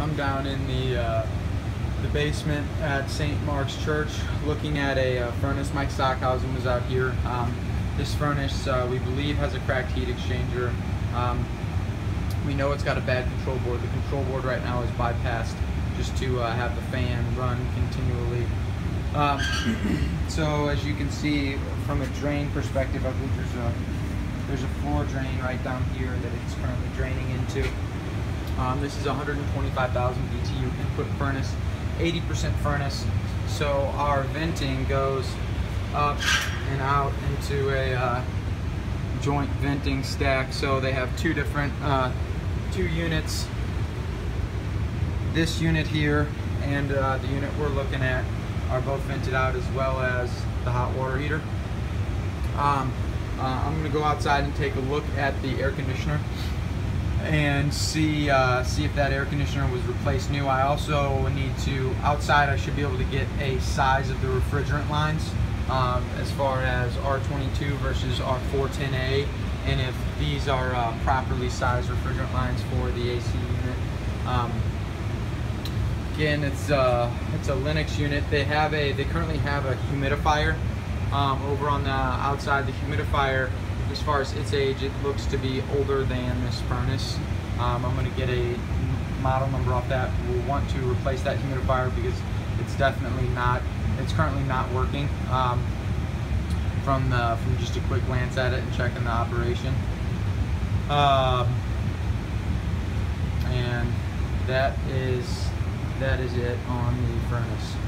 I'm down in the uh, the basement at St. Mark's Church looking at a uh, furnace. Mike Stockhausen was out here. Um, this furnace, uh, we believe, has a cracked heat exchanger. Um, we know it's got a bad control board. The control board right now is bypassed just to uh, have the fan run continually. Um, so as you can see from a drain perspective, I believe there's a there's a floor drain right down here that it's currently draining into. Um, this is 125,000 BTU input furnace, 80% furnace. So our venting goes up and out into a uh, joint venting stack. So they have two different, uh, two units. This unit here and uh, the unit we're looking at are both vented out as well as the hot water heater. Um, uh, I'm gonna go outside and take a look at the air conditioner and see uh, see if that air conditioner was replaced new. I also need to outside. I should be able to get a size of the refrigerant lines um, as far as R22 versus R410A, and if these are uh, properly sized refrigerant lines for the AC unit. Um, again, it's uh, it's a Lennox unit. They have a they currently have a humidifier um, over on the outside. The humidifier as far as its age, it looks to be older than this furnace. Um, I'm going to get a model number off that. We'll want to replace that humidifier because it's definitely not, it's currently not working um, from, the, from just a quick glance at it and checking the operation. Um, and that is, that is it on the furnace.